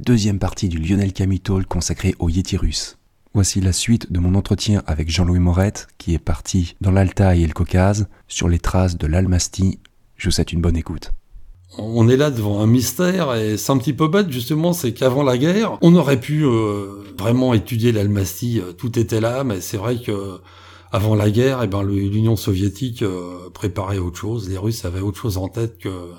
deuxième partie du Lionel Camitol consacré au Yéti. Voici la suite de mon entretien avec Jean-Louis Morette, qui est parti dans l'Altaï et le Caucase sur les traces de l'Almastie. Je vous souhaite une bonne écoute. On est là devant un mystère et c'est un petit peu bête justement, c'est qu'avant la guerre, on aurait pu euh, vraiment étudier l'Almastie, euh, tout était là, mais c'est vrai que avant la guerre, eh ben l'Union soviétique euh, préparait autre chose, les Russes avaient autre chose en tête que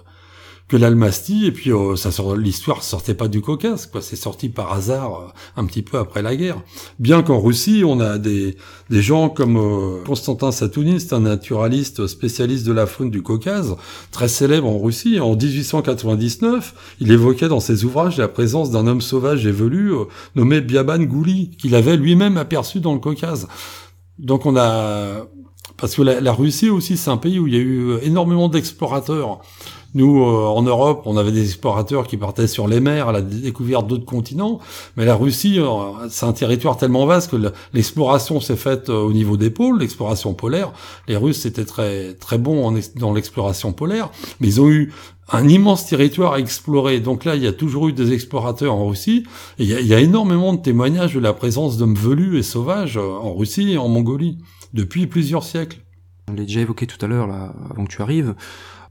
que l'Almastie et puis euh, ça sort l'histoire sortait pas du Caucase quoi. C'est sorti par hasard euh, un petit peu après la guerre. Bien qu'en Russie on a des des gens comme euh, Constantin Satounin un naturaliste spécialiste de la faune du Caucase très célèbre en Russie en 1899 il évoquait dans ses ouvrages la présence d'un homme sauvage évolué nommé Biaban Gouli qu'il avait lui-même aperçu dans le Caucase. Donc on a parce que la, la Russie aussi c'est un pays où il y a eu énormément d'explorateurs nous, euh, en Europe, on avait des explorateurs qui partaient sur les mers à la découverte d'autres continents, mais la Russie, euh, c'est un territoire tellement vaste que l'exploration s'est faite euh, au niveau des pôles, l'exploration polaire. Les Russes étaient très très bons dans l'exploration polaire, mais ils ont eu un immense territoire à explorer. Donc là, il y a toujours eu des explorateurs en Russie, il y a, il y a énormément de témoignages de la présence d'hommes velus et sauvages en Russie et en Mongolie depuis plusieurs siècles. On l'a déjà évoqué tout à l'heure, là, avant que tu arrives.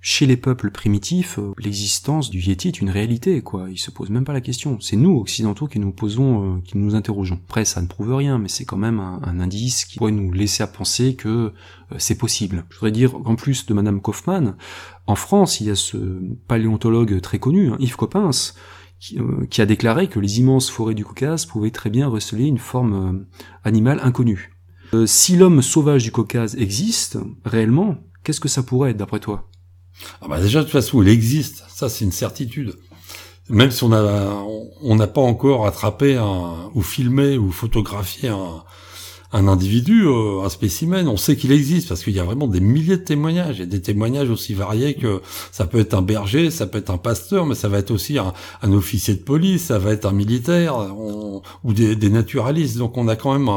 Chez les peuples primitifs, euh, l'existence du Yéti est une réalité, quoi. Ils se posent même pas la question. C'est nous, occidentaux, qui nous posons, euh, qui nous interrogeons. Après, ça ne prouve rien, mais c'est quand même un, indice qui pourrait nous laisser à penser que euh, c'est possible. Je voudrais dire, en plus de Madame Kaufmann, en France, il y a ce paléontologue très connu, hein, Yves Coppens, qui, qui, a déclaré que les immenses forêts du Caucase pouvaient très bien receler une forme animale inconnue. si l'homme sauvage du Caucase existe, réellement, qu'est-ce que ça pourrait être d'après toi? Ah bah déjà de toute façon, il existe, ça c'est une certitude. Même si on a, on n'a pas encore attrapé un, ou filmé ou photographié un, un individu, euh, un spécimen, on sait qu'il existe parce qu'il y a vraiment des milliers de témoignages et des témoignages aussi variés que ça peut être un berger, ça peut être un pasteur, mais ça va être aussi un, un officier de police, ça va être un militaire ou des, des, naturalistes. Donc on a quand même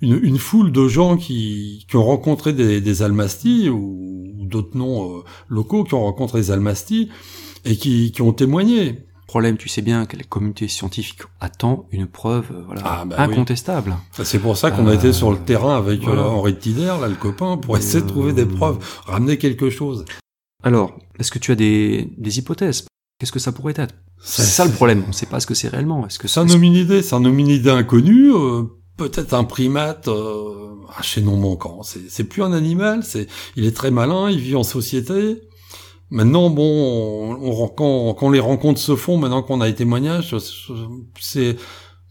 une, une, foule de gens qui, qui ont rencontré des, des almasties ou, d'autres noms euh, locaux qui ont rencontré des almasties et qui, qui ont témoigné problème, tu sais bien que la communauté scientifique attend une preuve euh, voilà, ah, bah incontestable. C'est pour ça qu'on a été sur le terrain avec euh, Henri Tider, là, le copain, pour essayer de trouver des preuves, ramener quelque chose. Alors, est-ce que tu as des, des hypothèses? Qu'est-ce que ça pourrait être? C'est ça le problème, on ne sait pas ce que c'est réellement. Est-ce que c'est un hominidé C'est un hominidé inconnu, euh, peut-être un primate euh, chez non manquant. C'est plus un animal, c'est il est très malin, il vit en société. Maintenant, bon, on, quand, quand, les rencontres se font, maintenant qu'on a les témoignages, c'est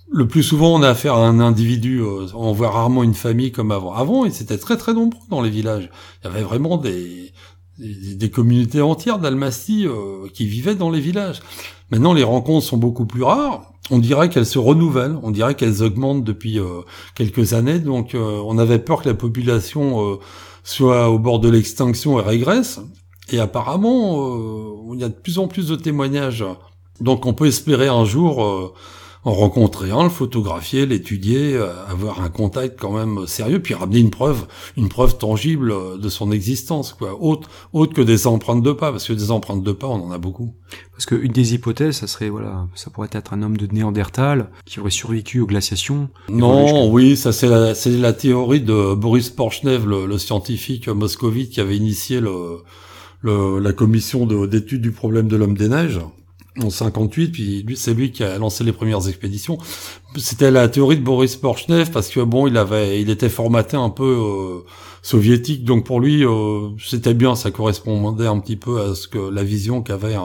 le plus souvent on a affaire à un individu. Euh, on voit rarement une famille comme avant. Avant, ils étaient très très nombreux dans les villages. Il y avait vraiment des des, communautés entières d'Almastie euh, qui vivaient dans les villages. Maintenant, les rencontres sont beaucoup plus rares. On dirait qu'elles se renouvellent. On dirait qu'elles augmentent depuis euh, quelques années. Donc, on avait peur que la population soit au bord de l'extinction et régresse. Et apparemment, euh, il y a de plus en plus de témoignages. Donc on peut espérer un jour euh, en rencontrer un, le photographier, l'étudier, euh, avoir un contact quand même sérieux, puis ramener une preuve, une preuve tangible de son existence, quoi. Autre, autre que des empreintes de pas, parce que des empreintes de pas, on en a beaucoup. Parce que une des hypothèses, ça serait voilà, ça pourrait être un homme de Néandertal qui aurait survécu aux glaciations. Non, oui, ça c'est la, c'est la théorie de Boris Porchnev, le, le scientifique moscovite qui avait initié le le, la commission d'études du problème de l'homme des neiges en 58, puis lui c'est lui qui a lancé les premières expéditions. C'était la théorie de Boris Porchnev parce que bon, il avait, il était formaté un peu euh, soviétique, donc pour lui euh, c'était bien, ça correspondait un petit peu à ce que la vision qu'avait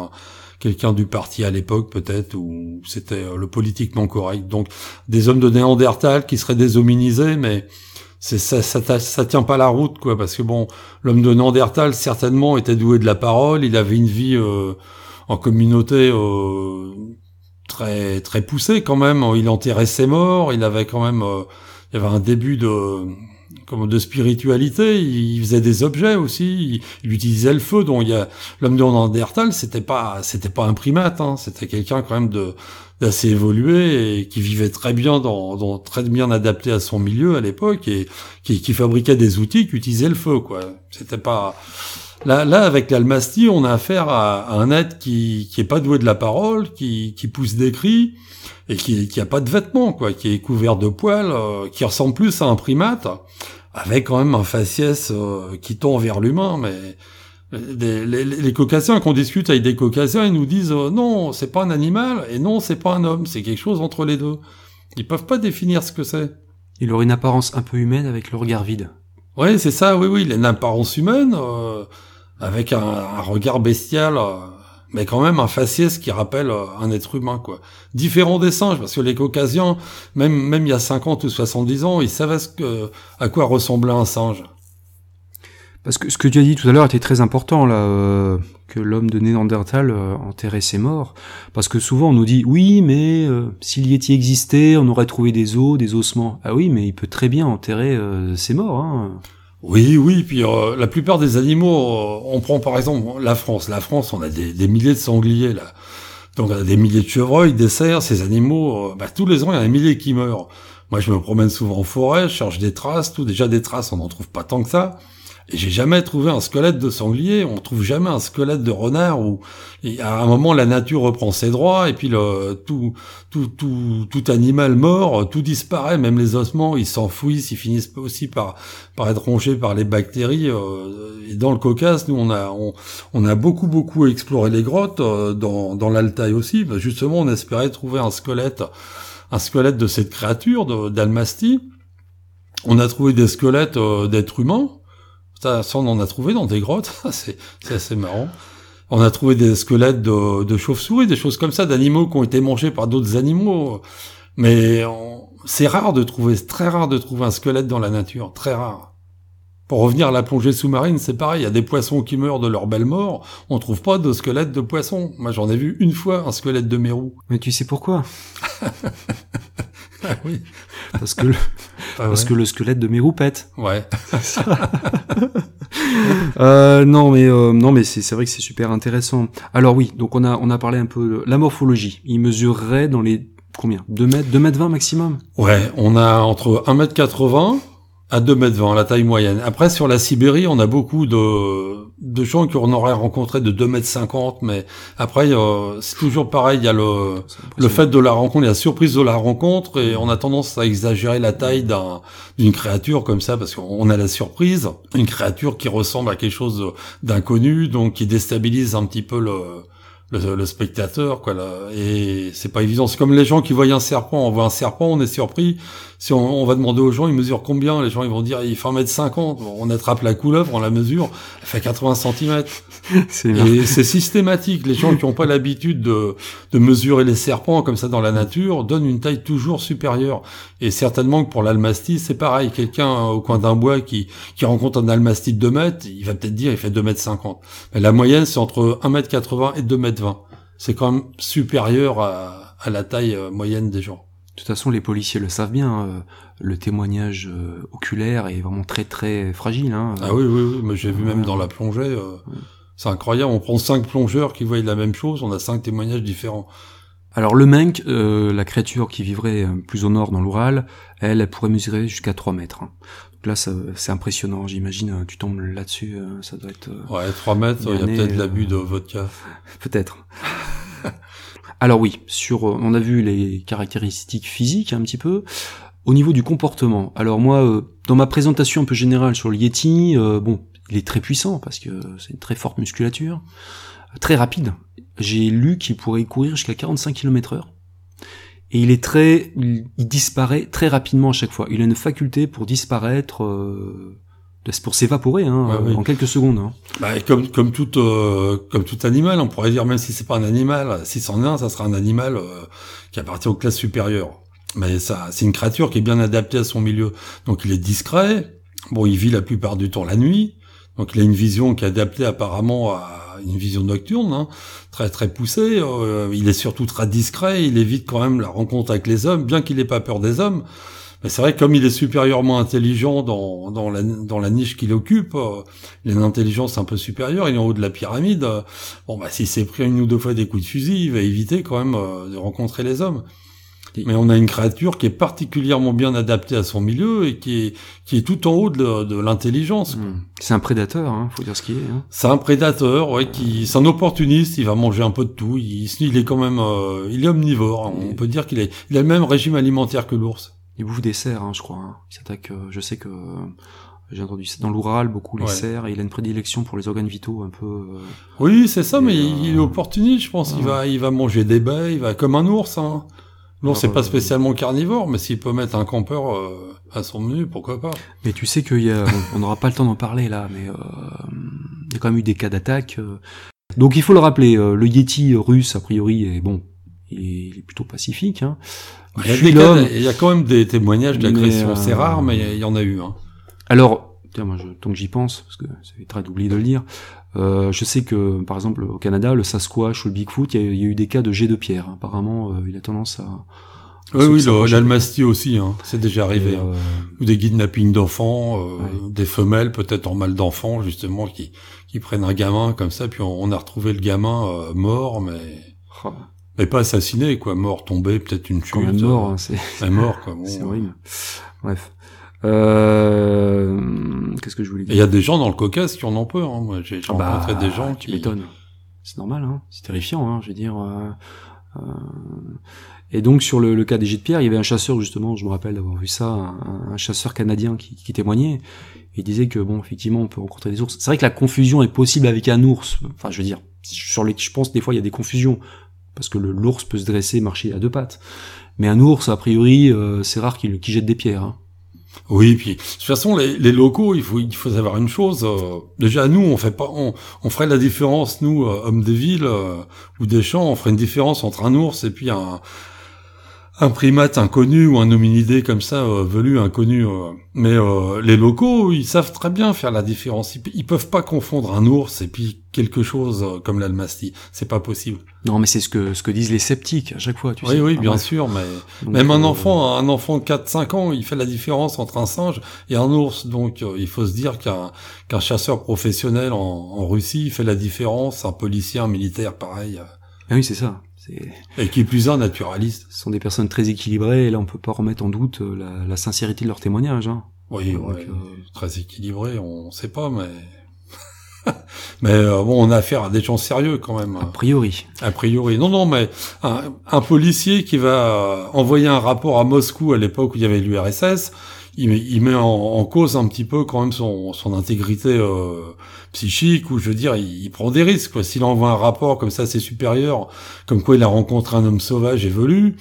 quelqu'un du parti à l'époque peut-être, ou c'était euh, le politiquement correct. Donc des hommes de Néandertal qui seraient déshominisés, mais c'est ça, ça, ça, tient pas la route quoi parce que bon l'homme de Néandertal certainement était doué de la parole il avait une vie euh, en communauté euh, très très poussée quand même. Il enterrait ses morts il avait quand même euh, il y avait un début de comme de spiritualité. Il faisait des objets aussi il, utilisait le feu donc il y a l'homme de Néandertal c'était pas c'était pas un primate hein, c'était quelqu'un quand même de assez évolué et qui vivait très bien dans, dans, très bien adapté à son milieu à l'époque et qui, qui, fabriquait des outils qui utilisaient le feu quoi. C'était pas Là, là, avec l'almastie, on a affaire à, un être qui qui est pas doué de la parole, qui, qui pousse des cris et qui qui a pas de vêtements, quoi, qui est couvert de poils, euh, qui ressemble plus à un primate, avec quand même un faciès euh, qui tend vers l'humain, mais les, les, les, caucasiens, qu'on discute avec des caucasiens, ils nous disent euh, non, c'est pas un animal et non, c'est pas un homme, c'est quelque chose entre les deux. Ils peuvent pas définir ce que c'est. Il aurait une apparence un peu humaine avec le regard vide. Oui, c'est ça, oui, oui, il a une apparence humaine, euh, avec un, regard bestial, euh, mais quand même un faciès qui rappelle un être humain, quoi. Différent des singes, parce que les caucasiens, même, même il y a 50 ou 70 ans, ils savaient ce que, à quoi ressemblait un singe. Parce que ce que tu as dit tout à l'heure était très important là, euh, que l'homme de Néandertal euh, enterrait ses morts. Parce que souvent on nous dit oui, mais euh, s'il y était existé, on aurait trouvé des os, des ossements. Ah oui, mais il peut très bien enterrer ses morts. Hein. Oui, oui. Puis la plupart des animaux, on prend par exemple la France. La France, on a des, milliers de sangliers là. Donc on a des milliers de chevreuils, des cerfs. Ces animaux, bah, tous les ans il y a des milliers qui meurent. Moi, je me promène souvent en forêt, je cherche des traces. Tout déjà des traces, on n'en trouve pas tant que ça. J'ai jamais trouvé un squelette de sanglier, on trouve jamais un squelette de renard où à un moment la nature reprend ses droits et puis le, tout, tout, tout, tout animal mort, tout disparaît, même les ossements, ils s'enfouissent, ils finissent aussi par, par être rongés par les bactéries. Euh, et dans le Caucase, nous on a, on, on a beaucoup, beaucoup exploré les grottes, euh, dans, dans l'Altaï aussi. Bah, justement, on espérait trouver un squelette, un squelette de cette créature, d'Almastie. On a trouvé des squelettes euh, d'êtres humains ça, on en a trouvé dans des grottes. c'est assez marrant. On a trouvé des squelettes de, de chauves-souris, des choses comme ça, d'animaux qui ont été mangés par d'autres animaux. Mais c'est rare de trouver, c'est très rare de trouver un squelette dans la nature, très rare. Pour revenir à la plongée sous-marine, c'est pareil, il y a des poissons qui meurent de leur belle mort, on trouve pas de squelette de poisson. Moi j'en ai vu une fois un squelette de mérou. Mais tu sais pourquoi? Ah oui. Parce que le, parce que le squelette de Mérou pète. Ouais. euh, non mais euh, non mais c'est c'est vrai que c'est super intéressant. Alors oui, donc on a on a parlé un peu de la morphologie. Il mesurerait dans les combien? 2 mètres 2 mètres 20 maximum? Ouais, on a entre 1 mètre 80 à 2 mètres 20, la taille moyenne. Après, sur la Sibérie, on a beaucoup de, de gens qu'on aurait rencontrés de 2 mètres 50, mais après, euh, c'est toujours pareil, il y a le, le fait de la rencontre, il y a la surprise de la rencontre, et on a tendance à exagérer la taille d'un, d'une créature comme ça, parce qu'on a la surprise, une créature qui ressemble à quelque chose d'inconnu, donc qui déstabilise un petit peu le, le, spectateur quoi là et c'est pas évident c'est comme les gens qui voient un serpent on voit un serpent on est surpris si on, va demander aux gens, ils mesurent combien? Les gens, ils vont dire, il fait 1m50. On attrape la couleuvre, on la mesure, elle fait 80 cm. Et c'est systématique. Les gens qui n'ont pas l'habitude de, de mesurer les serpents comme ça dans la nature donnent une taille toujours supérieure. Et certainement que pour l'almastie, c'est pareil. Quelqu'un au coin d'un bois qui, qui rencontre un almastie de 2 mètres, il va peut-être dire, il fait 2m50. Mais la moyenne, c'est entre 1m80 et 2m20. C'est quand même supérieur à, à la taille euh, moyenne des gens. De toute façon, les policiers le savent bien. Euh, le témoignage euh, oculaire est vraiment très très fragile. Hein. Ah oui, oui, oui. Mais j'ai vu même dans la plongée. C'est incroyable. On prend cinq plongeurs qui voient la même chose. On a cinq témoignages différents. Alors le Menk, la créature qui vivrait plus au nord dans l'Oural, elle, elle pourrait mesurer jusqu'à 3 mètres. Hein. Donc là, c'est impressionnant. J'imagine, tu tombes là-dessus, ça doit être... ouais, 3 mètres, il y a peut-être l'abus de vodka. peut-être. Alors oui, sur, euh, on a vu les caractéristiques physiques un petit peu. Au niveau du comportement, alors moi, euh, dans ma présentation un peu générale sur le Yeti, euh, bon, il est très puissant parce que c'est une très forte musculature, très rapide. J'ai lu qu'il pourrait courir jusqu'à 45 km heure. Et il est très, il, disparaît très rapidement à chaque fois. Il a une faculté pour disparaître c'est pour s'évaporer hein, en quelques secondes. Hein. Bah, comme comme tout euh, comme tout animal, on pourrait dire même si c'est pas un animal, si c'en est un, ça sera un animal euh, qui appartient aux classes supérieures. Mais ça, c'est une créature qui est bien adaptée à son milieu. Donc il est discret. Bon, il vit la plupart du temps la nuit. Donc il a une vision qui est adaptée apparemment à une vision nocturne, hein, très très poussée. Euh, il est surtout très discret. Il évite quand même la rencontre avec les hommes, bien qu'il n'ait pas peur des hommes. Mais c'est vrai comme il est supérieurement intelligent dans, dans, la, niche qu'il occupe, euh, il a une intelligence un peu supérieure, il est en haut de la pyramide. Euh, bon, bah, s'il s'est pris une ou deux fois des coups de fusil, il va éviter quand même de rencontrer les hommes. Mais on a une créature qui est particulièrement bien adaptée à son milieu et qui est, qui est tout en haut de, de l'intelligence. Hmm. C'est un prédateur, hein, faut dire ce qu'il est. Hein. C'est un prédateur, ouais, qui, c'est un opportuniste. Il va manger un peu de tout. Il, il est quand même, euh, il est omnivore. On peut dire qu'il est, il a le même régime alimentaire que l'ours. Il bouffe des cerfs, hein, je crois. Hein. Il s'attaque. Euh, je sais que j'ai entendu ça dans l'Oural beaucoup les cerfs et il a une prédilection pour les organes vitaux un peu. Euh, oui, c'est ça, mais il est opportuniste, je pense. Il va, il va manger des baies, il va comme un ours. Hein. Non, c'est pas spécialement carnivore, mais s'il peut mettre un campeur euh, à son menu, pourquoi pas. Mais tu sais qu'il y a, on n'aura pas le temps d'en parler là, mais euh, il y a quand même eu des cas d'attaque. Euh. Donc il faut le rappeler, le Yeti russe a priori est bon, il est plutôt pacifique. Hein. Il, y a il y a quand même des témoignages d'agression, c'est rare, mais il y en a eu. Hein. Alors, tiens, moi, je, tant que j'y pense, parce que c'est très d'oublier de le dire, euh, je sais que, par exemple, au Canada, le Sasquatch ou le Bigfoot, il y, a eu des cas de jet de pierre. Apparemment, euh, il a tendance à... Oui, oui, l'almastie aussi, hein, c'est déjà arrivé. Hein. Euh, ou des kidnappings d'enfants, euh, des femelles peut-être en mal d'enfants, justement, qui, qui prennent un gamin comme ça, puis on, a retrouvé le gamin mort, mais... Oh. Mais pas assassiné, quoi, mort, tombé, peut-être une chute. Quand mort, hein, c'est... mort, quoi. c'est horrible. Bref. Euh, qu'est-ce que je voulais dire Il y a des gens dans le Caucase qui en ont peur. Hein. Moi, j'ai ah bah, rencontré des gens qui m'étonnent. C'est normal, hein. c'est terrifiant. Hein, je veux dire. Euh, euh... Et donc sur le, le, cas des jets de pierre, il y avait un chasseur justement, je me rappelle d'avoir vu ça, un, un chasseur canadien qui, qui, témoignait. Il disait que bon, effectivement, on peut rencontrer des ours. C'est vrai que la confusion est possible avec un ours. Enfin, je veux dire, sur les, je pense des fois il y a des confusions parce que l'ours peut se dresser, marcher à deux pattes. Mais un ours, a priori, euh, c'est rare qu'il jette des pierres. Hein. Oui, puis de toute façon, les, les, locaux, il faut, il faut savoir une chose. Euh, déjà, nous, on fait pas, on, on ferait la différence, nous, euh, hommes des villes euh, ou des champs, on ferait une différence entre un ours et puis un, un primate inconnu ou un hominidé comme ça, euh, velu, inconnu. Euh. Mais euh, les locaux, ils savent très bien faire la différence. Ils, peuvent pas confondre un ours et puis quelque chose comme l'almastie. C'est pas possible. Non, mais c'est ce que ce que disent les sceptiques à chaque fois. Tu oui, sais. oui, bien sûr. Mais même un enfant, un enfant de 4-5 ans, il fait la différence entre un singe et un ours. Donc, il faut se dire qu'un qu'un chasseur professionnel en, en Russie fait la différence. Un policier, un militaire, pareil. Ah oui, c'est ça. Et qui est plus un naturaliste. Ce sont des personnes très équilibrées, et là on peut pas remettre en doute euh, la, la sincérité de leur témoignage. Hein. Oui, ouais, euh, très équilibré, on sait pas, mais... mais euh, bon, on a affaire à des gens sérieux quand même. A priori. A priori. Non, non, mais un, un policier qui va envoyer un rapport à Moscou à l'époque où il y avait l'URSS, il, il, met en, en, cause un petit peu quand même son, son intégrité euh, psychique, ou je veux dire, il, prend des risques. Quoi. S'il envoie un rapport comme ça, c'est supérieur, comme quoi il a rencontré un homme sauvage évolué,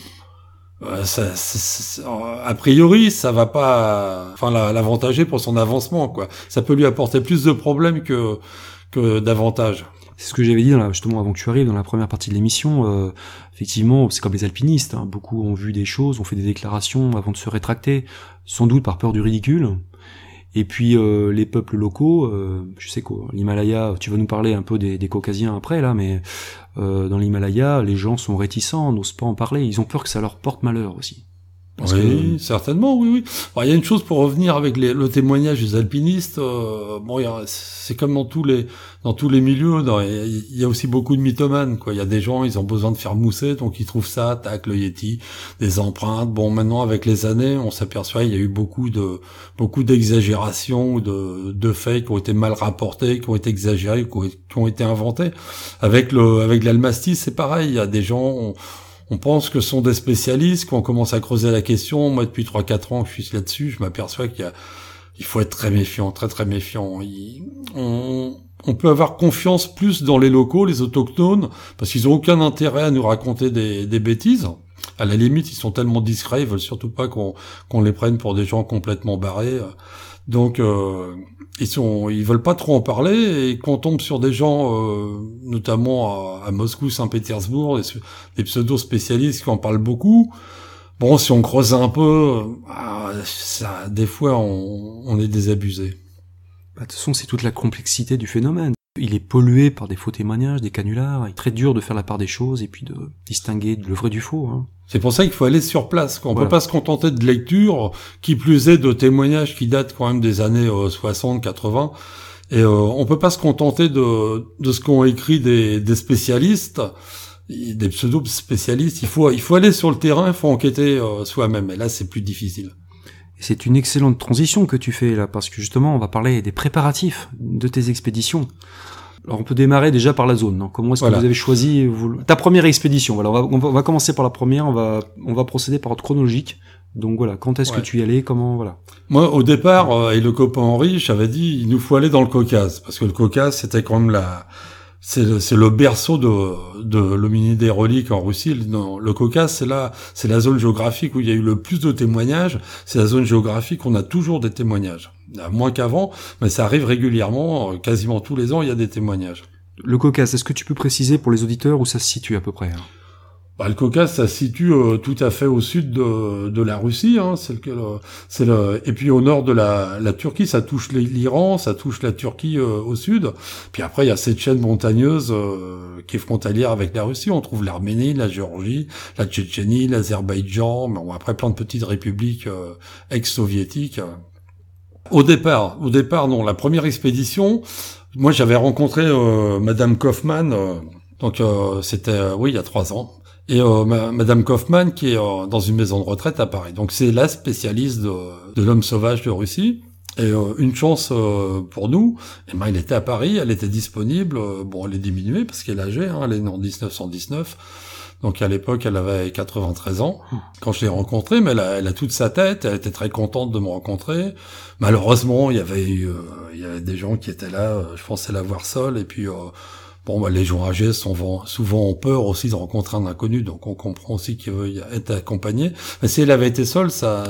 euh, ça, ça, a priori, ça va pas, enfin, l'avantager pour son avancement, quoi. Ça peut lui apporter plus de problèmes que que d'avantages. C'est ce que j'avais dit justement avant que tu arrives dans la première partie de l'émission. Euh, effectivement, c'est comme les alpinistes. Hein. Beaucoup ont vu des choses, ont fait des déclarations avant de se rétracter, sans doute par peur du ridicule. Et puis euh, les peuples locaux, euh, je sais qu'au l'Himalaya, tu vas nous parler un peu des, des Caucasiens après là, mais euh, dans l'Himalaya, les gens sont réticents, n'osent pas en parler, ils ont peur que ça leur porte malheur aussi oui, certainement, oui, oui. il y a une chose pour revenir avec les, le témoignage des alpinistes. Euh, bon, c'est comme dans tous les dans tous les milieux. Il y a aussi beaucoup de mythomanes. Quoi, il y a des gens, ils ont besoin de faire mousser, donc ils trouvent ça, tac, le Yeti, des empreintes. Bon, maintenant avec les années, on s'aperçoit il y a eu beaucoup de beaucoup d'exagérations, de de faits qui ont été mal rapportés, qui ont été exagérés, qui ont, été inventés. Avec le avec l'almastie, c'est pareil. Il y a des gens on pense que ce sont des spécialistes, quand on commence à creuser la question, moi depuis 3-4 ans que je suis là-dessus, je m'aperçois qu'il il faut être très méfiant, très très méfiant. on, peut avoir confiance plus dans les locaux, les autochtones, parce qu'ils ont aucun intérêt à nous raconter des, bêtises. À la limite, ils sont tellement discrets, ils veulent surtout pas qu'on qu'on les prenne pour des gens complètement barrés. Donc, euh, ils sont, ils veulent pas trop en parler. Et quand on tombe sur des gens, euh, notamment à, Moscou, Saint-Pétersbourg, des, pseudo-spécialistes qui en parlent beaucoup, bon, si on creuse un peu, ah, ça, des fois, on, on est désabusé. Bah, de toute façon, c'est toute la complexité du phénomène. Il est pollué par des faux témoignages, des canulars. Il est très dur de faire la part des choses et puis de distinguer le vrai du faux. Hein. C'est pour ça qu'il faut aller sur place. On ne peut pas se contenter de lecture, qui plus est de témoignages qui datent quand même des années 60, euh, 80. Et euh, on peut pas se contenter de, de ce qu'ont écrit des, des spécialistes. des pseudo spécialistes. Il faut il faut aller sur le terrain, il faut enquêter euh, soi-même. Et là, c'est plus difficile. C'est une excellente transition que tu fais là, parce que justement, on va parler des préparatifs de tes expéditions. Alors on peut démarrer déjà par la zone. Non Comment est-ce que vous avez choisi ta première expédition Voilà, on va, on va, commencer par la première. On va on va procéder par ordre chronologique. Donc voilà, quand est-ce que tu y allais Comment voilà Moi, au départ, euh, et le copain Henri, j'avais dit, il nous faut aller dans le Caucase parce que le Caucase, c'était quand même la c'est le, c'est le berceau de, de l'hominidé relique en Russie. Le, le Caucase, c'est là, c'est la zone géographique où il y a eu le plus de témoignages. C'est la zone géographique où on a toujours des témoignages. Moins qu'avant, mais ça arrive régulièrement, quasiment tous les ans, il y a des témoignages. Le Caucase, est-ce que tu peux préciser pour les auditeurs où ça se situe à peu près hein? Bah, le Caucase, ça se situe euh, tout à fait au sud de, de la Russie. Hein, c'est le, c'est le, et puis au nord de la, la Turquie, ça touche l'Iran, ça touche la Turquie euh, au sud. Puis après, il y a cette chaîne montagneuse euh, qui est frontalière avec la Russie. On trouve l'Arménie, la Géorgie, la Tchétchénie, l'Azerbaïdjan, mais après plein de petites républiques ex-soviétiques. Au départ, au départ, non. La première expédition, moi, j'avais rencontré Madame Kaufmann. donc c'était, oui, il y a trois ans et euh, Madame Kaufmann qui est euh, dans une maison de retraite à Paris. Donc c'est la spécialiste de, l'homme sauvage de Russie. Et euh, une chance euh, pour nous, eh ben, elle était à Paris, elle était disponible. bon, elle est diminuée parce qu'elle est âgée, hein, elle est en 1919. Donc à l'époque, elle avait 93 ans quand je l'ai rencontrée, mais elle a, elle a, toute sa tête. Elle était très contente de me rencontrer. Malheureusement, il y avait eu, il y avait des gens qui étaient là. Je pensais la voir seule, et puis Bon, bah, les gens âgés sont souvent ont peur aussi de rencontrer un inconnu, donc on comprend aussi qu'il veut être accompagné. Mais si elle avait été seule, ça,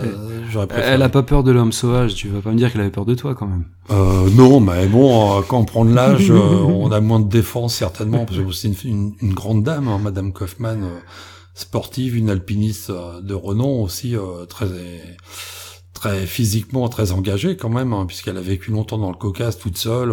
j'aurais préféré. Elle a pas peur de l'homme sauvage. Tu vas pas me dire qu'elle avait peur de toi quand même. Euh, non, mais bon, euh, quand on prend de l'âge, euh, on a moins de défense certainement, parce que c'est une, une, grande dame, hein, Madame Kaufmann, euh, sportive, une alpiniste de renom aussi, très très physiquement très engagée quand même, hein, puisqu'elle a vécu longtemps dans le Caucase toute seule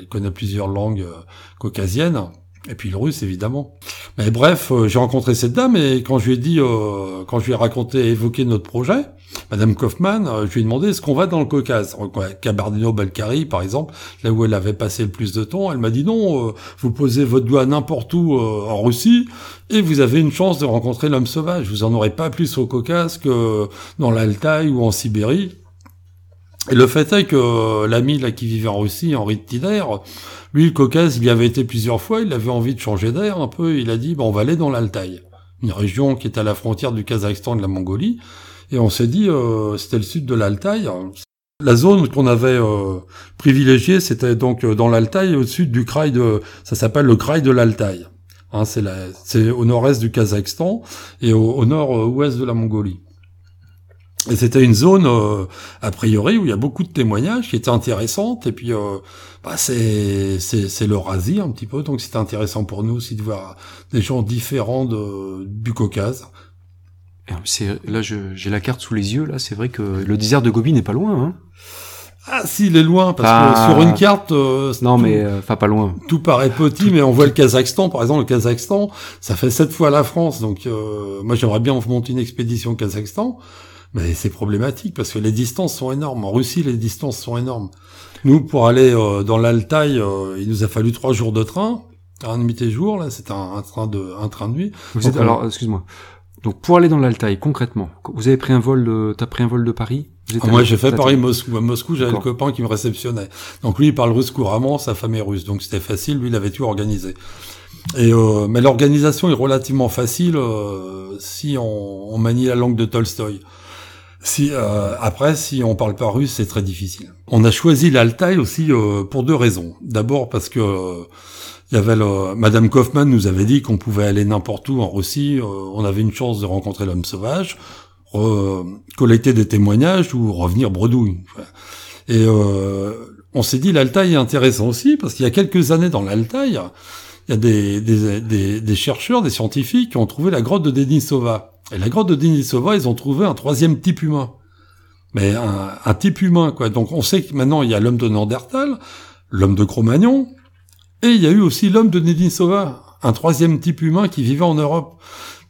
elle connaît plusieurs langues euh, caucasiennes. Et puis le russe, évidemment. Mais bref, euh, j'ai rencontré cette dame et quand je lui ai dit, euh, quand je lui ai raconté, évoqué notre projet, Madame Kaufmann, je lui ai demandé est-ce qu'on va dans le Caucase, Kabardino-Balkari par exemple, là où elle avait passé le plus de temps. Elle m'a dit non, vous posez votre doigt n'importe où en Russie et vous avez une chance de rencontrer l'homme sauvage. Vous en aurez pas plus au Caucase que dans l'Altaï ou en Sibérie. Et le fait est que l'ami là qui vivait en Russie, Henri Tider, lui le Caucase, il y avait été plusieurs fois, il avait envie de changer d'air un peu, il a dit bon on va aller dans l'Altaï, une région qui est à la frontière du Kazakhstan et de la Mongolie, et on s'est dit euh, c'était le sud de l'Altaï. La zone qu'on avait euh, privilégiée, c'était donc euh, dans l'Altaï, au-dessus du kraï de, ça s'appelle le kraï de l'Altaï. Hein, c'est au nord-est du Kazakhstan et au nord-ouest de la Mongolie. Et c'était une zone, euh, a priori, où il y a beaucoup de témoignages qui étaient intéressantes. Et puis, euh, bah, c'est c'est l'Eurasie un petit peu, donc c'était intéressant pour nous aussi de voir des gens différents de, du Caucase. Là, j'ai la carte sous les yeux. Là, c'est vrai que le désert de Gobi n'est pas loin. Hein ah si, il est loin parce que sur une carte, euh, non mais enfin pas loin. Tout paraît petit, mais on voit le Kazakhstan, par exemple, le Kazakhstan, ça fait sept fois la France. Donc moi, j'aimerais bien monter une expédition au Kazakhstan. Mais c'est problématique parce que les distances sont énormes. En Russie, les distances sont énormes. Nous, pour aller euh, dans l'Altaï, euh, il nous a fallu trois jours de train, un demi jour là, c'est un, train de un train de nuit. Vous êtes, alors, excuse-moi. Donc pour aller dans l'Altaï, concrètement, vous avez pris un vol de, t'as pris un vol de Paris? Ah, Moi, j'ai fait Paris-Moscou. À Moscou, j'avais le copain qui me réceptionnait. Donc lui, il parle russe couramment, sa femme est russe, donc c'était facile. Lui, il avait tout organisé. Et euh, mais l'organisation est relativement facile si on, on manie la langue de Tolstoï. Si euh, après, si on parle pas russe, c'est très difficile. On a choisi l'Altaï aussi euh, pour deux raisons. D'abord parce que euh, il y avait le, Madame Kaufmann nous avait dit qu'on pouvait aller n'importe où en Russie. on avait une chance de rencontrer l'homme sauvage, collecter des témoignages ou revenir bredouille. Et on s'est dit l'Altaï est intéressant aussi parce qu'il y a quelques années dans l'Altaï, il y a des, des, des, des, chercheurs, des scientifiques qui ont trouvé la grotte de Denisova. Et la grotte de Denisova, ils ont trouvé un troisième type humain. Mais un, type humain, quoi. Donc on sait que maintenant il y a l'homme de Neandertal, l'homme de Cro-Magnon, et il y a eu aussi l'homme de Denisova, un troisième type humain qui vivait en Europe.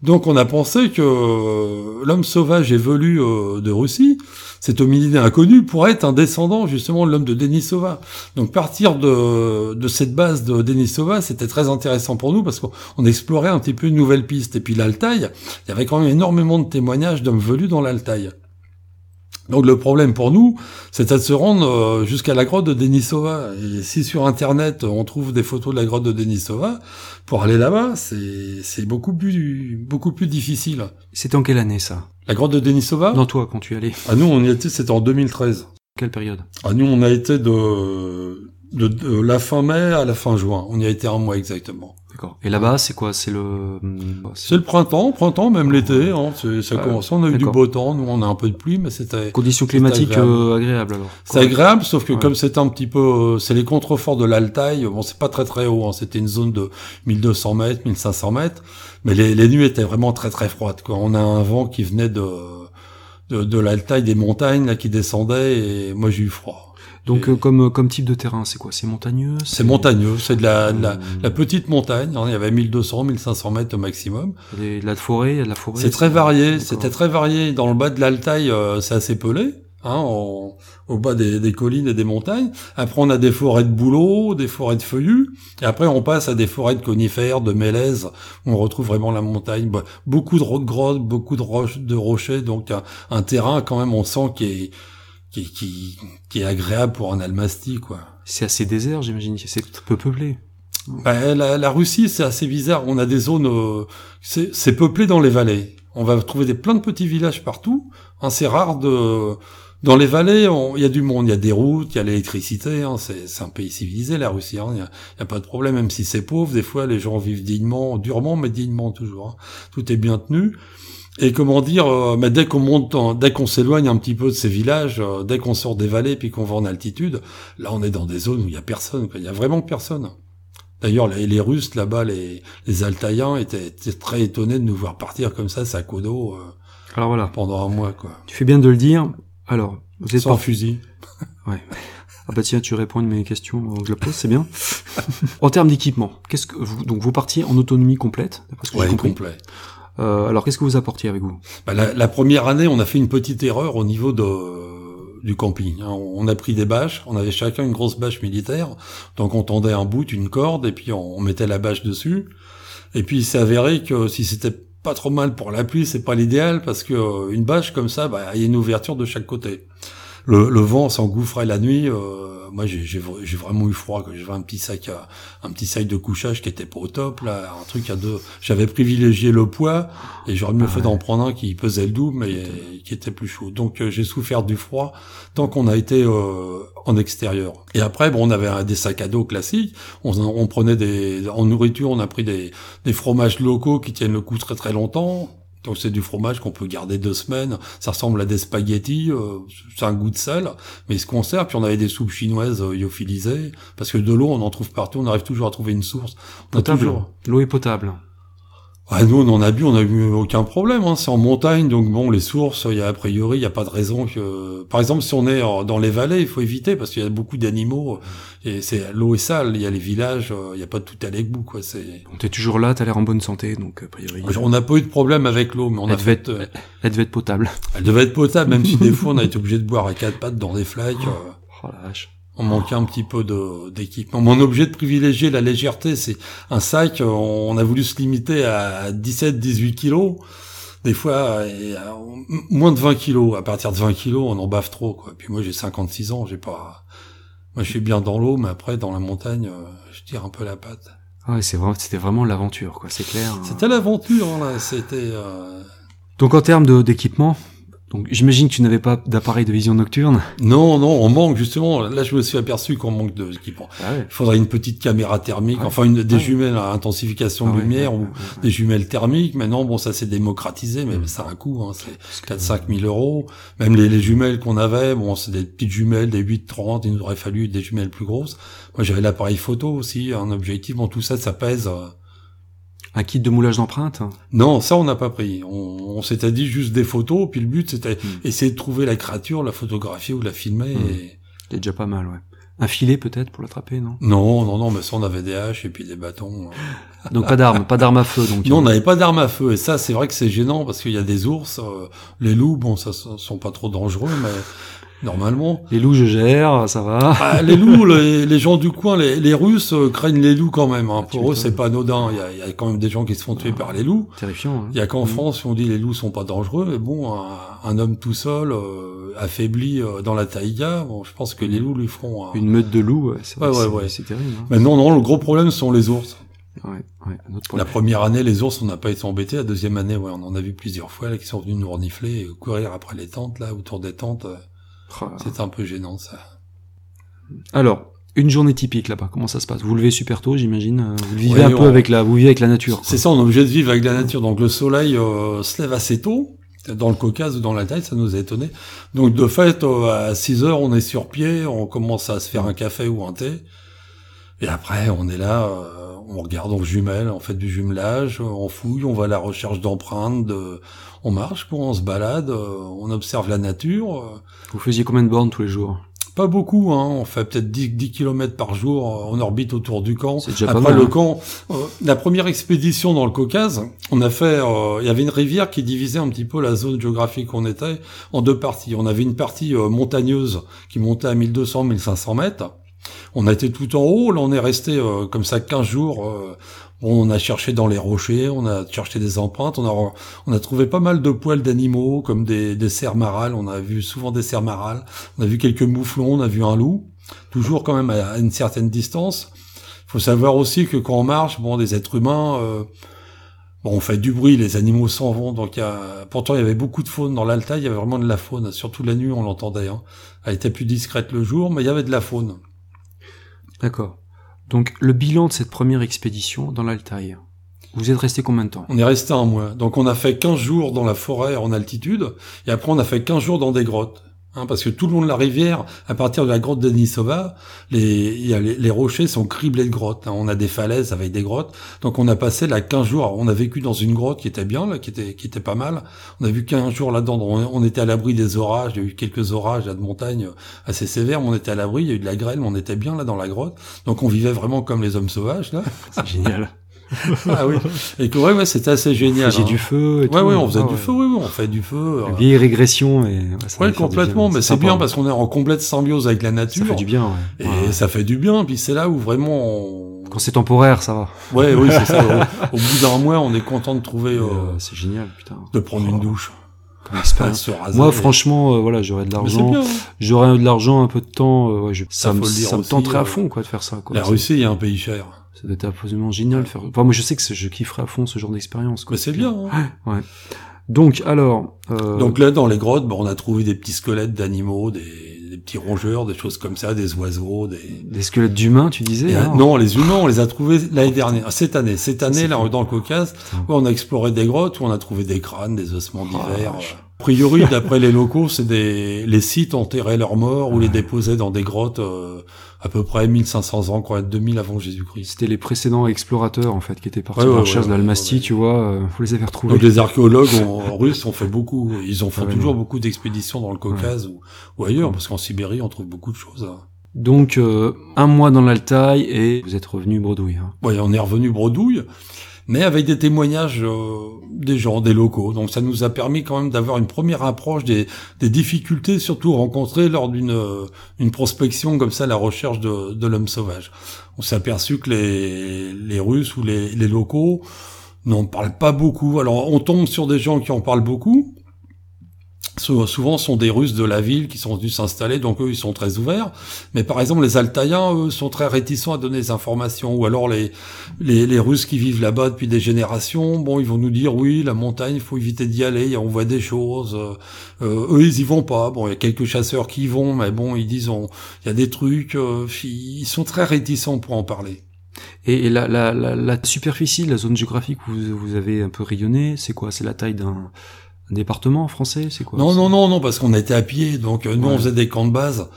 Donc on a pensé que euh, l'homme sauvage évolue euh, de Russie, cet hominide inconnu, pourrait être un descendant justement de l'homme de Denisova. Donc partir de, de cette base de Denisova, c'était très intéressant pour nous parce qu'on explorait un petit peu une nouvelle piste. Et puis l'Altaï, il y avait quand même énormément de témoignages d'hommes velus dans l'Altaï. Donc le problème pour nous, c'était de se rendre euh, jusqu'à la grotte de Denisova. Et si sur Internet on trouve des photos de la grotte de Denisova, pour aller là-bas, c'est beaucoup plus beaucoup plus difficile. C'était en quelle année ça? La grotte de Denisova? Non toi quand tu y allais. Ah nous on y était, c'était en 2013. Quelle période? Ah nous on a été de, de, de la fin mai à la fin juin. On y a été un mois exactement. D'accord. Et là-bas, c'est quoi? C'est le. bah, C'est le printemps, printemps même l'été. Hein, c'est- ça Ouais, commence. On a eu du beau temps. Nous on a un peu de pluie, mais c'était Conditions climatiques agréable. euh, agréables alors. C'est agréable, sauf que Ouais. comme c'était un petit peu, euh, c'est les contreforts de l'Altaï. Bon, c'est pas très très haut. Hein, c'était une zone de 1200 mètres, 1500 mètres, mais les, les nuits étaient vraiment très très froides. Quoi. On a un vent qui venait de de, de l'Altaï, des montagnes là qui descendaient, et moi j'ai eu froid. Donc Et- euh, comme euh, comme type de terrain, c'est quoi? C'est montagneux? C'est montagneux, c'est de la, de la, Hum. la petite montagne. il y avait 1200, 1500 mètres au maximum. A de la forêt, il y a de la forêt. C'est très varié. C'était très varié. Dans le bas de l'Altaï, euh, c'est assez pelé, hein, en- au bas des, des collines et des montagnes. Après, on a des forêts de bouleaux, des forêts de feuillus. Et après, on passe à des forêts de conifères, de mélèzes, où on retrouve vraiment la montagne. Bah, beaucoup de ro- grottes, beaucoup de roches, de rochers. Donc, un, un terrain, quand même, on sent qui est, qui, qui, qui est agréable pour un almasty, quoi. C'est assez désert, j'imagine. C'est peu peuplé. Bah, la, la Russie, c'est assez bizarre. On a des zones, euh, c'est peuplé dans les vallées. On va trouver des plein de petits villages partout. Hein, c'est rare de dans les vallées, il y a du monde, il y a des routes, il y a l'électricité. Hein, c'est un pays civilisé la Russie. hein. Il y, a, il y a pas de problème, même si c'est pauvre. Des fois, les gens vivent dignement, durement, mais dignement toujours. hein. Tout est bien tenu. Et comment dire, euh, mais dès qu'on monte, dans- dès qu'on s'éloigne un petit peu de ces villages, euh, dès qu'on sort des vallées puis qu'on va en altitude, là on est dans des zones où il y a personne. Il y a vraiment personne. D'ailleurs, les, les Russes là-bas, les, les Altaïens étaient, étaient très étonnés de nous voir partir comme ça, sac au dos, euh, Alors voilà, pendant un mois, quoi. tu fais bien de le dire. Alors, vous êtes Sans fusil. Ouais. Ah bah tiens, tu réponds à mes questions, je la pose, c'est bien. en termes d'équipement, qu'est-ce que vous donc vous partiez en autonomie complète, d'après ce que j'ai Ouais, compris. complet. Euh, alors qu'est-ce que vous apportiez avec vous? Bah, la, première année, on a fait une petite erreur au niveau de, du camping. hein. On a pris des bâches, on avait chacun une grosse bâche militaire, donc on tendait un bout, une corde, et puis on, on mettait la bâche dessus. Et puis il s'est avéré que si c'était pas trop mal pour la pluie, c'est pas l'idéal, parce que euh, une bâche comme ça, bah, il y a une ouverture de chaque côté. Le, le vent s'engouffrait la nuit. euh, moi, j'ai j'ai vra- j'ai vraiment eu froid. que J'avais un petit sac, à, un petit sac de couchage qui était pas au top là, un truc à deux. J'avais privilégié le poids et j'aurais mieux Ah fait ouais. d'en prendre un qui pesait le double mais qui était plus chaud. Donc euh, j'ai souffert du froid tant qu'on a été euh, en extérieur. Et après, bon, on avait des sacs à dos classiques. On, on prenait des en nourriture, on a pris des, des fromages locaux qui tiennent le coup très très longtemps. Donc c'est du fromage qu'on peut garder deux semaines. Ça ressemble à des spaghettis. euh, c'est un goût de sel, mais il se conserve. Puis on avait des soupes chinoises euh, lyophilisées parce que de l'eau on en trouve partout. On arrive toujours à trouver une source. On Potable. L'eau est potable. Ah, nous, on en a bu, on n'a eu aucun problème. Hein. C'est en montagne, donc bon, les sources, il y a a priori, il n'y a pas de raison que. Par exemple, si on est dans les vallées, il faut éviter parce qu'il y a beaucoup d'animaux et c'est l'eau est sale. Il y a les villages, euh, il n'y a pas de tout à l'égout, quoi. C'est. Donc t'es toujours là, t'as l'air en bonne santé, donc a priori. On n'a pas eu de problème avec l'eau, mais on elle, a devait fait. être, euh, elle devait être potable. elle devait être potable, même si des fois on a été obligé de boire à quatre pattes dans des flaques. euh, Oh la vache. On manquait un petit peu de d'équipement. Mais on est obligé de privilégier la légèreté. C'est un sac, on a voulu se limiter à 17-18 kilos. Des fois, et, euh, moins de 20 kilos. À partir de 20 kilos, on en bave trop. Quoi. Puis moi, j'ai 56 ans, j'ai pas. Moi, je suis bien dans l'eau, mais après, dans la montagne, euh, je tire un peu la patte. Ah ouais, c'est vraiment, c'était vraiment l'aventure, quoi. C'est clair. C'était l'aventure, hein, là. C'était. euh, Donc en termes d'équipement, donc j'imagine que tu n'avais pas d'appareil de vision nocturne. Non, non, on manque justement. Là, je me suis aperçu qu'on manque d'équipement. Ah. Il faudrait une petite caméra thermique, Ouais. enfin une, des Ouais. jumelles à intensification Ah de lumière ouais, ou des jumelles thermiques. Maintenant, bon, ça s'est démocratisé, mais Mm. ça a un coût. Hein, c'est Parce que- 4-5 000 euros. Même les, les jumelles qu'on avait, bon, c'est des petites jumelles, des 8-30. Il nous aurait fallu des jumelles plus grosses. Moi, j'avais l'appareil photo aussi, un objectif. Bon, tout ça, ça pèse. euh. Un kit de moulage d'empreintes. Non, ça, on n'a pas pris. On, on s'était dit juste des photos. Puis le but, c'était Mm. essayer de trouver la créature, la photographier ou la filmer. Mm. Et C'était déjà pas mal, ouais. Un filet peut-être pour l'attraper, non? Non, non, non, mais ça on avait des haches et puis des bâtons. donc pas d'armes, pas d'armes à feu. Donc non, on n'avait pas d'armes à feu et ça c'est vrai que c'est gênant parce qu'il y a des ours, euh, les loups, bon ça sont pas trop dangereux, mais normalement. Les loups, je gère, ça va. Ah, les loups, les, gens du coin, les, Russes euh, craignent les loups quand même. Hein. Ah, Pour eux, c'est pas anodin. Il y, a, il y, a, quand même des gens qui se font tuer par les loups. Terrifiant. Hein. Il y a qu'en mmh. France, on dit les loups sont pas dangereux, mais bon, un, homme tout seul, euh, affaibli euh, dans la taïga, bon, je pense que les loups lui feront. Une meute de loups, c'est ouais, ouais, terrible. Hein. Mais non, non, le gros problème sont les ours. Ouais, ouais, la première année, les ours, on n'a pas été embêtés. La deuxième année, ouais, on en a vu plusieurs fois là, qui sont venus nous renifler et courir après les tentes là, autour des tentes. Oh c'est un peu gênant ça. Alors, une journée typique là-bas, comment ça se passe? Vous levez super tôt, j'imagine. Euh, vous vivez un peu avec la, vous vivez avec la nature. C'est ça, on est obligé de vivre avec la nature. Donc le soleil euh, se lève assez tôt. Dans le Caucase ou dans la taille, ça nous a étonné. Donc de fait, euh, à 6 heures, on est sur pied, on commence à se faire un café ou un thé. Et après, on est là, on regarde, on jumelle, on fait du jumelage, on fouille, on va à la recherche d'empreintes, de... on marche, on se balade, on observe la nature. Vous faisiez combien de bornes tous les jours? Pas beaucoup, hein. on fait peut-être 10, 10 km par jour, on orbite autour du camp. C'est déjà Après pas mal, le hein. camp, euh, la première expédition dans le Caucase, on a fait, euh, il y avait une rivière qui divisait un petit peu la zone géographique où on était en deux parties. On avait une partie euh, montagneuse qui montait à 1200-1500 mètres. On a été tout en haut, là on est resté comme ça 15 jours on a cherché dans les rochers, on a cherché des empreintes, on a, on a trouvé pas mal de poils d'animaux, comme des, des cerfs marales, on a vu souvent des cerfs marales, on a vu quelques mouflons, on a vu un loup, toujours quand même à une certaine distance. Faut savoir aussi que quand on marche, bon, des êtres humains, euh, bon, on fait du bruit, les animaux s'en vont, donc y a, pourtant il y avait beaucoup de faune dans l'Alta, il y avait vraiment de la faune, surtout la nuit on l'entendait, hein. elle était plus discrète le jour, mais il y avait de la faune. D'accord. Donc le bilan de cette première expédition dans l'Altaï, vous êtes resté combien de temps? On est resté un mois. Donc on a fait 15 jours dans la forêt en altitude, et après on a fait 15 jours dans des grottes. Hein, parce que tout le long de la rivière, à partir de la grotte d'Anisova, les, les, rochers sont criblés de grottes. Hein. On a des falaises avec des grottes. Donc on a passé là 15 jours. on a vécu dans une grotte qui était bien, là, qui était, qui était pas mal. On a vu 15 jours là-dedans. On, était à l'abri des orages. Il y a eu quelques orages là, de montagne assez sévères, mais on était à l'abri. Il y a eu de la grêle, mais on était bien là dans la grotte. Donc on vivait vraiment comme les hommes sauvages là. C'est génial. Ah oui. Et que ouais, ouais c'était assez génial. J'ai hein. du feu. Et ouais, tout, ouais, on faisait du feu, oui, oui, on fait du feu. Une vieille régression et. Ouais, complètement. Mais c'est bien parce qu'on est en complète symbiose avec la nature. Ça fait du bien. Ouais. Et ça fait du bien. Puis c'est là où vraiment. On... Quand c'est temporaire, ça va. Ouais, oui, c'est ça. Au, bout d'un mois, on est content de trouver. Euh, c'est génial, putain. De prendre une douche. Moi, franchement, euh, voilà, j'aurais de l'argent, hein. j'aurais de l'argent, un peu de temps, euh, je... ça, me, ça me tenterait à fond, quoi, de faire ça. Quoi. La Russie, il y a un pays cher. Ça doit être absolument génial de faire. Enfin, moi, je sais que je kifferais à fond ce genre d'expérience. Mais c'est bien. Hein. Ouais. Donc, alors. Euh... Donc là, dans les grottes, bon, on a trouvé des petits squelettes d'animaux, des, des, petits rongeurs, des choses comme ça, des oiseaux, des. Des squelettes d'humains, tu disais. Hein non, les humains, on les a trouvés l'année dernière, cette année, cette année là, dans le Caucase, où on a exploré des grottes où on a trouvé des crânes, des ossements oh, divers. A priori, d'après les locaux, c'est des les sites enterraient leurs morts ou les déposaient dans des grottes. Euh, à peu près 1500 ans, quoi, 2000 avant Jésus-Christ. C'était les précédents explorateurs, en fait, qui étaient partis ouais, en recherche d'Almastie, tu vois, euh, faut les avoir retrouvés. Donc les archéologues en, russes ont fait beaucoup, ils ont fait toujours beaucoup d'expéditions dans le Caucase ou, ou, ailleurs, parce qu'en Sibérie, on trouve beaucoup de choses. Hein. Donc, euh, un mois dans l'Altaï et vous êtes revenu bredouille. Hein. Ouais, on est revenu bredouille mais avec des témoignages euh, des gens, des locaux. Donc ça nous a permis quand même d'avoir une première approche des, des difficultés, surtout rencontrées lors d'une euh, une prospection comme ça, la recherche de, de l'homme sauvage. On s'est aperçu que les, les Russes ou les, les locaux n'en parlent pas beaucoup. Alors on tombe sur des gens qui en parlent beaucoup, souvent sont des Russes de la ville qui sont venus s'installer, donc eux ils sont très ouverts. Mais par exemple les Altaïens, eux, sont très réticents à donner des informations. Ou alors les, les, les Russes qui vivent là-bas depuis des générations, bon ils vont nous dire oui la montagne il faut éviter d'y aller, on voit des choses. Euh, eux ils y vont pas. Bon il y a quelques chasseurs qui y vont, mais bon ils disent il y a des trucs, euh, ils sont très réticents pour en parler. Et, la, la, la, la, superficie, la zone géographique où vous, vous avez un peu rayonné, c'est quoi? C'est la taille d'un département français, c'est quoi Non, non, non, non, parce qu'on était à pied, donc euh, nous on faisait des camps de base.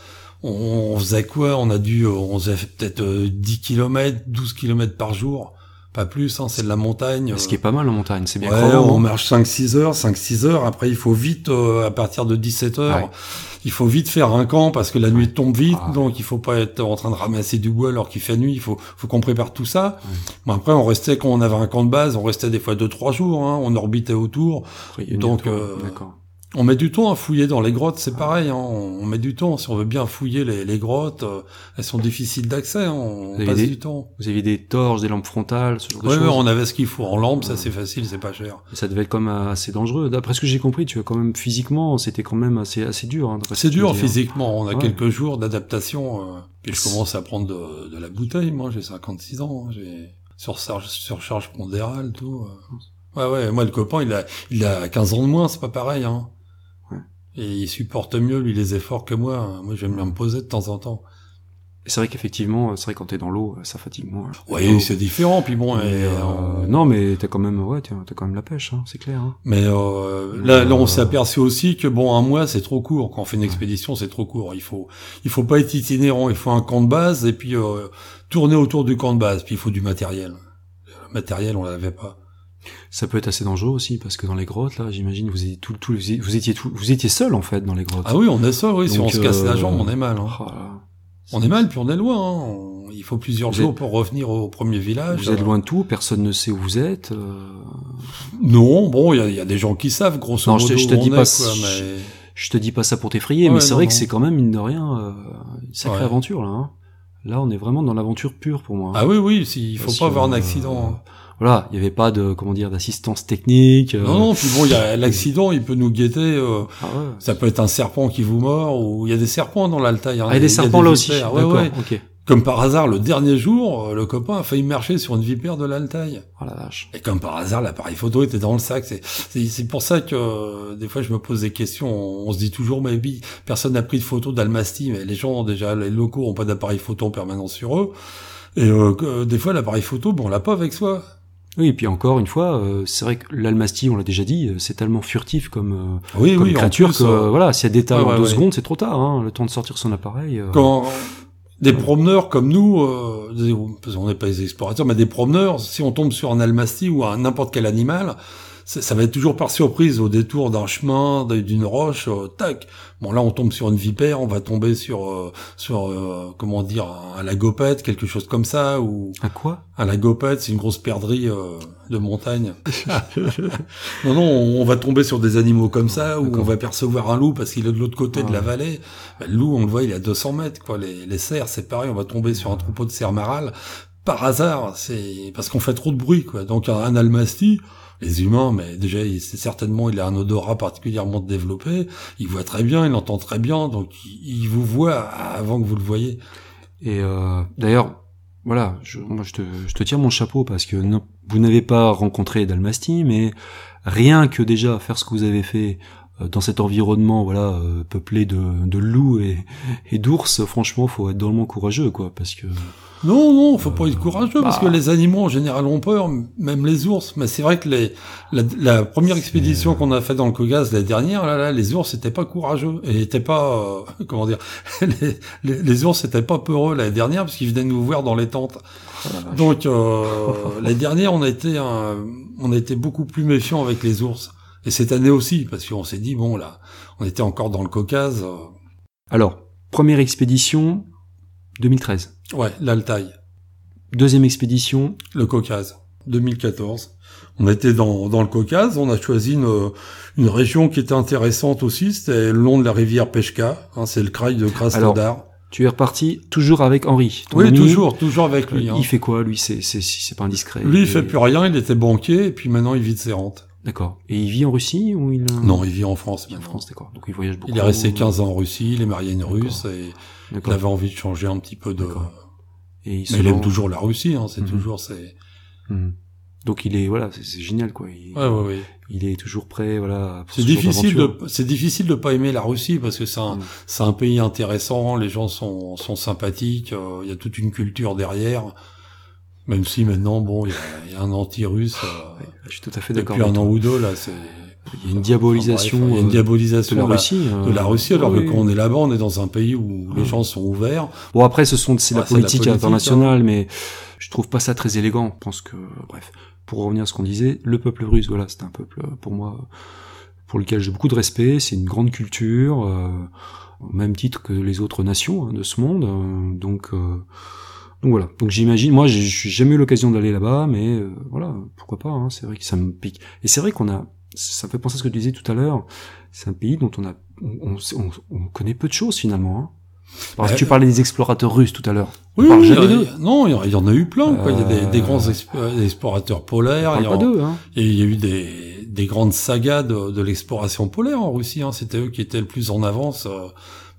On, faisait quoi? On a dû, euh, on faisait peut-être 10 km, 12 km par jour. Pas plus, hein, c'est de la montagne. Ce qui est pas mal en montagne, c'est bien ouais, On marche 5-6 heures, 5-6 heures, après il faut vite, euh, à partir de 17 heures, il faut vite faire un camp parce que la nuit tombe vite, ah. donc il faut pas être en train de ramasser du bois alors qu'il fait nuit, il faut, faut qu'on prépare tout ça. Bon, après on restait, quand on avait un camp de base, on restait des fois 2-3 jours, hein, on orbitait autour. donc, euh, on met du temps à fouiller dans les grottes, c'est pareil. Hein. On met du temps si on veut bien fouiller les, grottes. Euh, elles sont difficiles d'accès. Hein. On passe du temps. Vous avez des torches, des lampes frontales, ce genre de choses. on avait ce qu'il faut en lampe, ça c'est facile, c'est pas cher. ça devait être quand même assez dangereux. D'après ce que j'ai compris, tu vois quand même physiquement, c'était quand même assez assez dur. Hein, c'est dur physiquement. On a quelques jours d'adaptation. Euh, puis je commence à prendre de, la bouteille. Moi, j'ai 56 ans. J'ai surcharge, surcharge pondérale, tout. Euh. Ouais, ouais. Moi, le copain, il a, il a 15 ans de moins. C'est pas pareil. Hein. Et il supporte mieux, lui, les efforts que moi. Moi, j'aime bien me poser de temps en temps. C'est vrai qu'effectivement, c'est vrai quand t'es dans l'eau, ça fatigue moins. Oui, c'est différent. Puis bon, euh, non, mais t'as quand même, ouais, t'as quand même la pêche, hein, c'est clair. Hein. Mais euh, là, là, on s'est aperçu aussi que bon, un mois, c'est trop court. Quand on fait une expédition, c'est trop court. Il faut, il faut pas être itinérant. Il faut un camp de base et puis euh, tourner autour du camp de base. Puis il faut du matériel. Le matériel, on l'avait pas. Ça peut être assez dangereux aussi parce que dans les grottes là, j'imagine vous étiez tout, tout, vous étiez tout, vous étiez seul en fait dans les grottes. Ah oui, on est seul. Oui, si on se casse la jambe, on est mal. Hein. Oh on est mal, puis on est loin. Hein. Il faut plusieurs jours pour revenir au premier village. Vous êtes loin de tout, personne ne sait où vous êtes. Euh... Non, bon, il y a, des gens qui savent, grosso modo. Je, je te dis pas, mais... je, te dis pas ça pour t'effrayer, mais c'est vrai que c'est quand même mine de rien euh, une sacrée aventure là. Hein. Là, on est vraiment dans l'aventure pure pour moi. Ah oui, oui, il faut pas avoir un accident. Voilà, il n'y avait pas de comment dire d'assistance technique. Euh. Non, non, puis bon, il y a l'accident, il peut nous guetter. Euh, ah ouais. Ça peut être un serpent qui vous mord, ou il y a des serpents dans l'Altaï. Ah, il y a des serpents là aussi. Ouais, ouais. Comme par hasard, le dernier jour, euh, le copain a failli marcher sur une vipère de l'Altaï. Oh la vache. Et comme par hasard, l'appareil photo était dans le sac. C'est pour ça que des fois je me pose des questions. On, se dit toujours, mais personne n'a pris de photo d'Almasty, mais les gens déjà, les locaux ont pas d'appareil photo en permanence sur eux. Et des fois, l'appareil photo, bon, on l'a pas avec soi. Oui, et puis encore une fois, euh, c'est vrai que l'almastie, on l'a déjà dit, euh, c'est tellement furtif comme, euh, oui, comme oui, créature que voilà, s'il y a des en deux secondes, c'est trop tard, hein, le temps de sortir son appareil. Quand des promeneurs comme nous, on n'est pas des explorateurs, mais des promeneurs, si on tombe sur un almastie ou un n'importe quel animal, ça va être toujours par surprise au détour d'un chemin, d'une roche, euh, tac. Bon là on tombe sur une vipère, on va tomber sur euh, sur euh, comment dire un lagopète, quelque chose comme ça ou un quoi? Un lagopète, c'est une grosse perdrix de montagne. non non, on, va tomber sur des animaux comme ça ou on va percevoir un loup parce qu'il est de l'autre côté de la vallée. Ben, le loup on le voit, il est à 200 mètres quoi. Les, les cerfs c'est pareil, on va tomber sur un troupeau de cerfs marales par hasard, c'est parce qu'on fait trop de bruit quoi. Donc un, un les humains, mais déjà, c'est certainement, il a un odorat particulièrement développé. Il voit très bien, il entend très bien, donc il, vous voit avant que vous le voyez. Et euh, d'ailleurs, voilà, je, te, je mon chapeau parce que vous n'avez pas rencontré Dalmastie, mais rien que déjà faire ce que vous avez fait dans cet environnement voilà euh, peuplé de, de loups et, et d'ours franchement faut être drôlement courageux quoi parce que non non faut pas être courageux parce que bah. les animaux en général ont peur même les ours. Mais c'est vrai que les la, première expédition qu'on a fait dans le Caucase la dernière là, là les ours étaient pas courageux et étaient pas euh, comment dire les, les, ours étaient pas peureux la dernière parce qu'ils venaient nous voir dans les tentes. Oh donc euh, la dernière on a été on a été beaucoup plus méfiants avec les ours et cette année aussi, parce qu'on s'est dit, bon, là, on était encore dans le Caucase. Euh. Alors, première expédition, 2013. Ouais, l'Altaï. Deuxième expédition. Le Caucase, 2014. On était dans, dans le Caucase, on a choisi une, une région qui était intéressante aussi, c'était le long de la rivière Peshka, hein, c'est le kraï de Krasnodar. Tu es reparti toujours avec Henri. oui, toujours, toujours avec lui. Hein. Il fait quoi, lui C'est c'est pas indiscret. Lui, il fait plus rien. Il était banquier et puis maintenant il vit de ses rentes. D'accord. Et il vit en Russie ou il Non, il vit en France. en France, d'accord. Donc il voyage beaucoup. Il est resté 15 ans en Russie, il est marié à une Russe et il avait envie de changer un petit peu de. Et il Mais il aime toujours la Russie, hein, c'est mhm. toujours c'est. Mhm. Donc il est voilà, c'est génial quoi. Il, ouais, ouais, ouais. il est toujours prêt voilà. C'est difficile de c'est difficile de pas aimer la Russie parce que c'est un mhm. c'est un pays intéressant, les gens sont sont sympathiques, euh, il y a toute une culture derrière. Même si maintenant, bon, il y, a un anti-russe. Euh, je suis tout à fait d'accord. Depuis un an ou deux, là, c'est. Il y a une diabolisation, Enfin, bref, il y a une euh, diabolisation de la de la- Russie. euh, de la Russie, alors oui. que quand on est là-bas, on est dans un pays où les Ouais. gens sont ouverts. Bon après, ce sont c'est c'est la politique politique, internationale, mais je trouve pas ça très élégant. Je pense que bref, pour revenir à ce qu'on disait, le peuple russe, voilà, c'est un peuple euh, pour moi pour lequel j'ai beaucoup de respect. C'est une grande culture, euh, au même titre que les autres nations hein, de ce monde. donc euh, donc voilà. Donc j'imagine, moi j'ai j'ai jamais eu l'occasion d'aller là-bas, mais euh, voilà, pourquoi pas. hein, c'est vrai que ça me pique. Et c'est vrai qu'on a, ça me fait penser à ce que tu disais tout à l'heure. C'est un pays dont on a, on, on, on- on connaît peu de choses finalement. Hein. Parce que Euh, tu parlais des explorateurs russes tout à l'heure. Oui, oui, jamais il y a- d'eux. non, il y en a- eu plein. quoi. Il y a des, des Euh, grands des explorateurs polaires. Il y, a, hein. et il y a eu des, des grandes sagas de, de l'exploration polaire en Russie. Hein. C'était eux qui étaient le plus en avance. euh.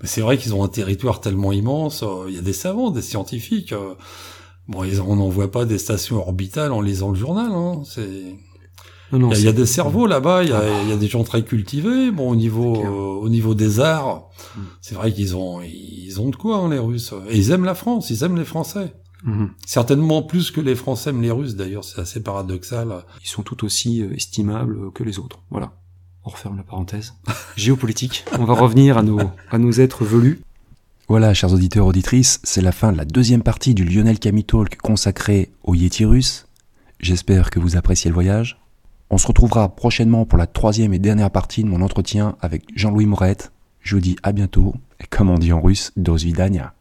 Mais c'est vrai qu'ils ont un territoire tellement immense. euh, Il y a des savants, des scientifiques. euh. Bon, ils- on n'en voit pas des stations orbitales en lisant le journal. Hein. C'est il y a, y des cerveaux là-bas, il y a, il y a des gens très cultivés. Bon, au niveau, euh, au niveau des arts, Mm. c'est vrai qu'ils ont, ils ont de quoi, hein, les Russes. Et ils aiment la France, ils aiment les Français. Mhm. Certainement plus que les Français aiment les Russes, d'ailleurs, c'est assez paradoxal. Ils sont tout aussi estimables que les autres. Voilà. On referme la parenthèse. Géopolitique. On va revenir à nos, à nos êtres velus. Voilà, chers auditeurs, auditrices, c'est la fin de la deuxième partie du Lionel Camille Talk consacré au Yeti russe. J'espère que vous appréciez le voyage. On se retrouvera prochainement pour la troisième et dernière partie de mon entretien avec Jean-Louis Morette. Je vous dis à bientôt, et comme on dit en russe, dos vidania.